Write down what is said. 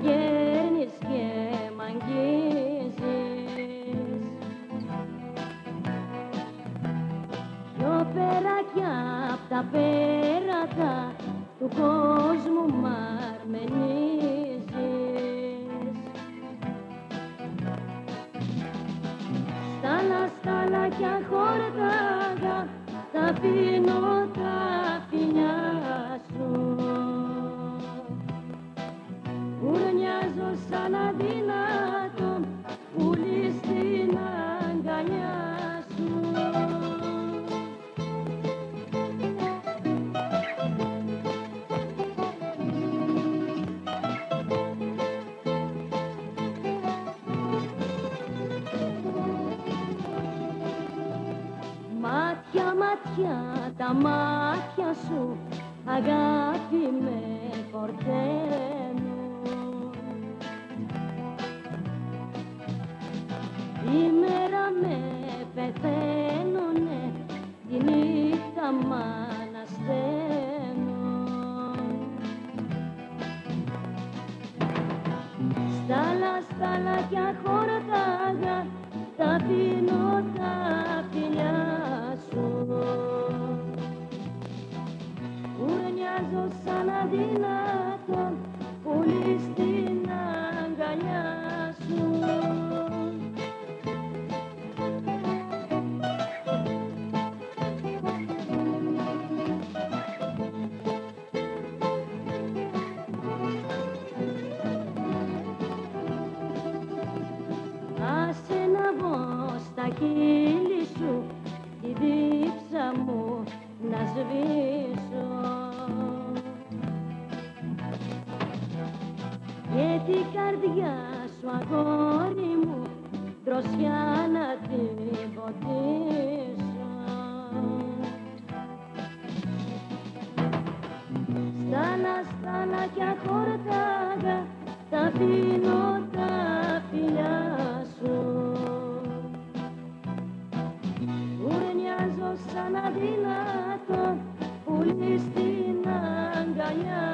γέρνεις και μ' αγγίζεις Πιο πέρα κι απ' τα πέρατα του κόσμου μ' αρμενίζεις Στάλα, στάλα κι αχόρταγα τα πίνω τα φιλιά σου Μάτια, μάτια, τα μάτια σου αγάπη με φορταίνουν Η μέρα με πεθαίνουνε, τη νύχτα μ' ανασταίνουν. Στάλα, στάλα κι αχόρταγα σαν αδύνατο πουλί στην αγκαλιά σου. Άσε να μπω στα χείλη σου τη δίψα μου να σβήσω Τη καρδιά σου αγόρι μου Δροσιά να την ποτίσω Στάνα, στάνα κι αχορτάγα Τα πίνω τα φιλιά σου. Ουρνιάζω σαν αδυνάτο Πουλί στην αγκαλιά